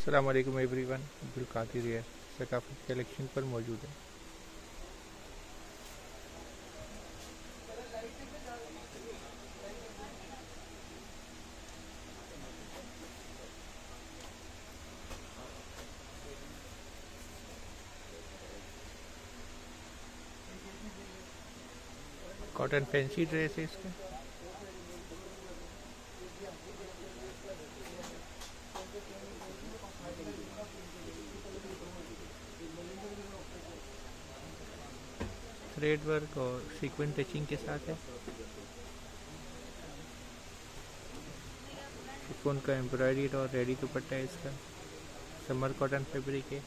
अल्लाम everyone Abdul Qadir है। सकाफत collection पर मौजूद है। कॉटन फैंसी ड्रेस है इसका। थ्रेड वर्क और सीक्वेंट टचिंग के साथ है। शिफोन का एम्ब्रॉयडरी और रेडी दुपट्टा है इसका। समर कॉटन फैब्रिक है।